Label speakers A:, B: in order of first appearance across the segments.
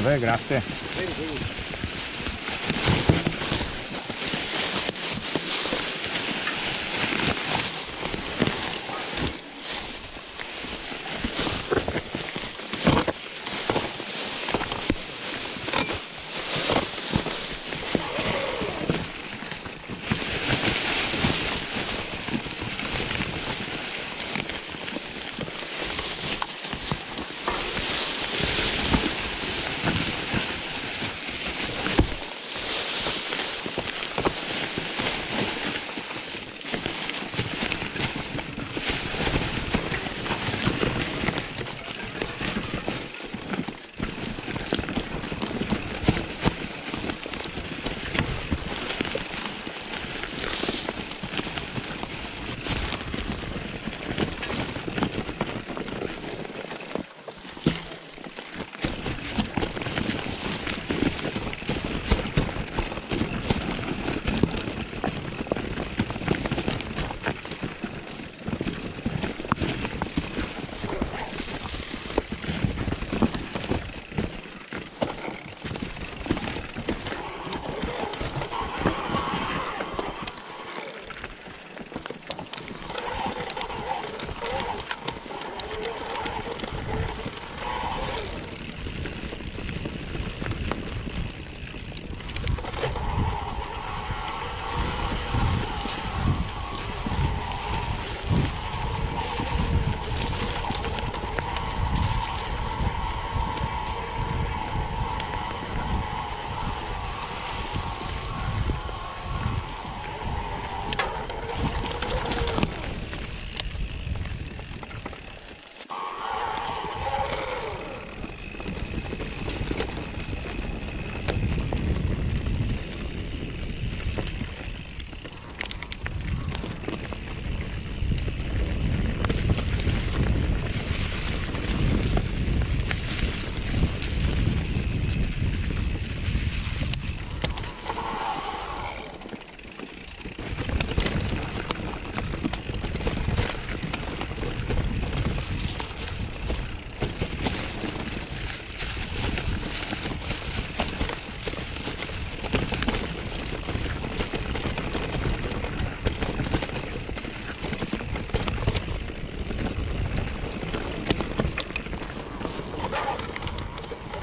A: Salve, grazie.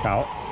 A: out.